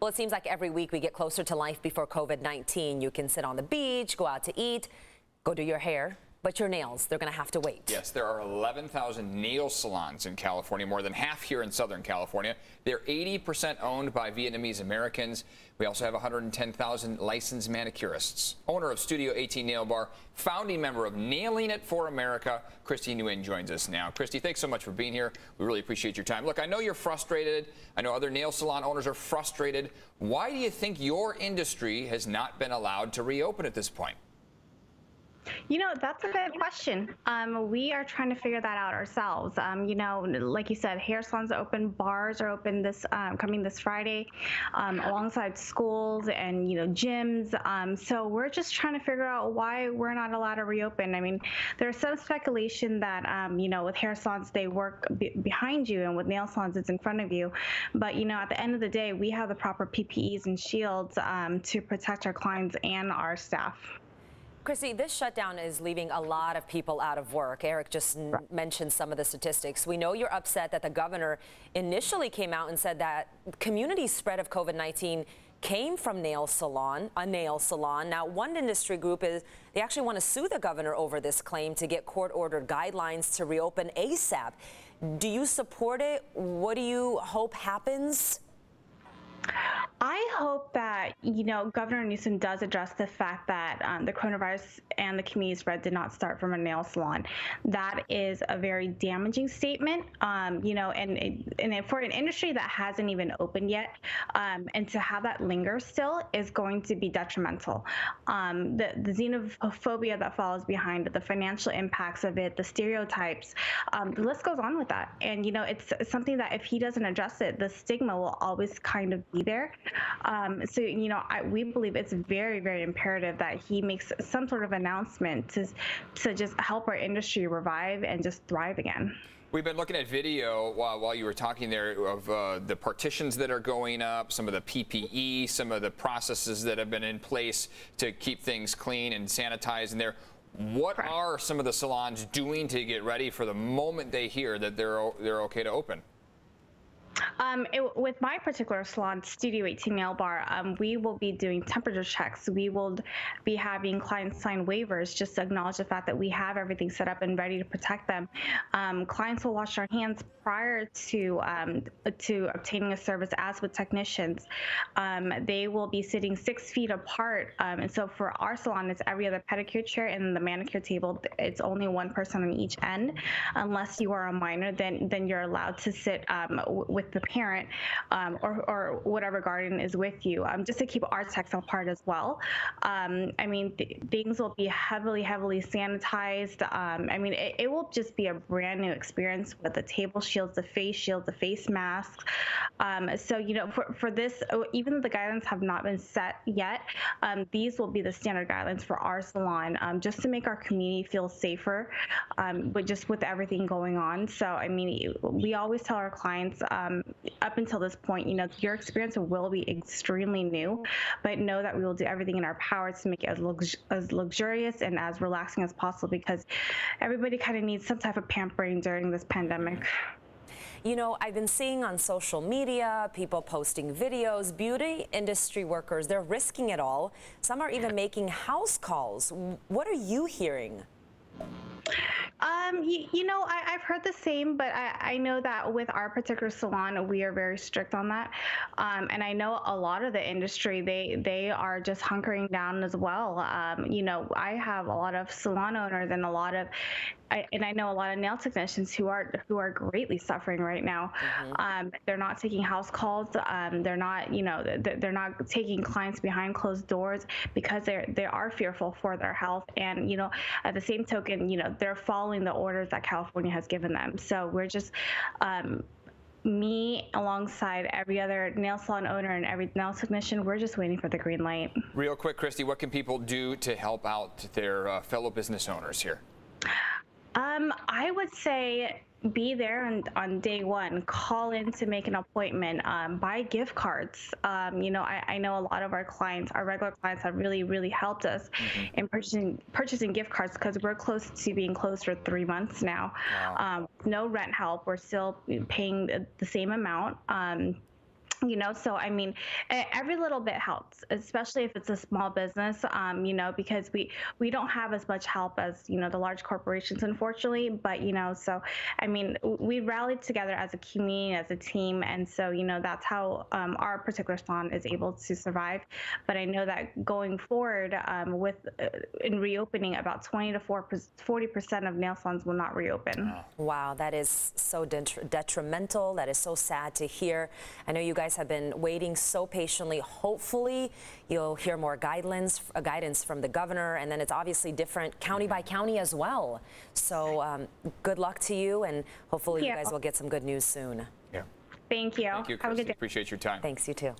Well, it seems like every week we get closer to life before COVID 19. You can sit on the beach, go out to eat, go do your hair. But your nails, they're going to have to wait. Yes, there are 11,000 nail salons in California, more than half here in Southern California. They're 80% owned by Vietnamese Americans. We also have 110,000 licensed manicurists. Owner of Studio 18 Nail Bar, founding member of Nailing It for America, Christie Nguyen joins us now. Christie, thanks so much for being here. We really appreciate your time. Look, I know you're frustrated. I know other nail salon owners are frustrated. Why do you think your industry has not been allowed to reopen at this point? You know, that's a good question. Um, we are trying to figure that out ourselves. Um, you know, like you said, hair salons are open, bars are open this um, coming this Friday, um, alongside schools and you know gyms. Um, so we're just trying to figure out why we're not allowed to reopen. I mean, there's some speculation that um, you know with hair salons they work behind you, and with nail salons it's in front of you. But you know, at the end of the day, we have the proper PPEs and shields to protect our clients and our staff. Chrissy, this shutdown is leaving a lot of people out of work. Eric just mentioned some of the statistics. We know you're upset that the governor initially came out and said that community spread of COVID-19 came from nail salon, a nail salon. Now, one industry group is they actually want to sue the governor over this claim to get court-ordered guidelines to reopen ASAP. Do you support it? What do you hope happens? I hope that, you know, Governor Newsom does address the fact that um, the coronavirus and the community spread did not start from a nail salon. That is a very damaging statement, um, you know, and, and for an industry that hasn't even opened yet, um, and to have that linger still is going to be detrimental. Um, the, the xenophobia that follows behind it, the financial impacts of it, the stereotypes, um, the list goes on with that. And, you know, it's something that if he doesn't address it, the stigma will always kind of be there. Um, so, you know, I, we believe it's very, very imperative that he makes some sort of announcement to, to just help our industry revive and just thrive again. We've been looking at video while, while you were talking there of uh, the partitions that are going up, some of the PPE, some of the processes that have been in place to keep things clean and sanitized in there. What Correct. are some of the salons doing to get ready for the moment they hear that they're they're okay to open? Um, it, with my particular salon, Studio 18 Nail Bar, um, we will be doing temperature checks. We will be having clients sign waivers just to acknowledge the fact that we have everything set up and ready to protect them. Um, clients will wash their hands prior to um, to obtaining a service, as with technicians. Um, they will be sitting six feet apart, um, and so for our salon, it's every other pedicure chair and the manicure table. It's only one person on each end, unless you are a minor. Then then you're allowed to sit with the parent um, or, or whatever guardian is with you, um, just to keep our techs apart as well. Um, I mean, th things will be heavily, heavily sanitized. Um, I mean, it, it, will just be a brand new experience with the table shields, the face shields, the face masks. Um, so, you know, for, for this, oh, even though the guidelines have not been set yet, um, these will be the standard guidelines for our salon, just to make our community feel safer, but just with everything going on. So, I mean, we always tell our clients, um, up until this point, you know, your experience will be extremely new, but know that we will do everything in our power to make it as, lux- as luxurious and as relaxing as possible because everybody kind of needs some type of pampering during this pandemic. You know, I've been seeing on social media people posting videos, beauty industry workers, they're risking it all. Some are even making house calls. What are you hearing? Um, you, you know, I, have heard the same, but I, I, know that with our particular salon, we are very strict on that. Um, and I know a lot of the industry, they they are just hunkering down as well. Um, you know, I have a lot of salon owners and a lot of I, and I know a lot of nail technicians who are who are greatly suffering right now. Mm-hmm. Um, they're not taking house calls. Um, they're not, you know, they're not taking clients behind closed doors because they're they are fearful for their health. And you know, at the same token, you know, they're following the orders that California has given them. So we're just um, me alongside every other nail salon owner and every nail technician, we're just waiting for the green light. Real quick, Christie, what can people do to help out their uh, fellow business owners here? Um, I would say be there on, on day one. Call in to make an appointment. Um, buy gift cards. Um, you know I, I, know a lot of our clients our regular clients have really really helped us mm-hmm. in purchasing purchasing gift cards because we're close to being closed for three months now. Wow. um, no rent help we're still paying the, the same amount. Um, you know so i mean every little bit helps especially if it's a small business um, you know because we we don't have as much help as you know the large corporations unfortunately but you know so i mean we rallied together as a community as a team and so you know that's how um, our particular salon is able to survive but i know that going forward um, with uh, in reopening about 20 to 40 percent of nail salons will not reopen Wow, that is so detr- detrimental. That is so sad to hear. I know you guys have been waiting so patiently. Hopefully, you'll hear more guidelines, uh, guidance from the governor, and then it's obviously different county by county as well. So, um, good luck to you, and hopefully, you Yeah. guys will get some good news soon. Yeah. thank you Thank you, have a good day Appreciate your time. Thanks, you too.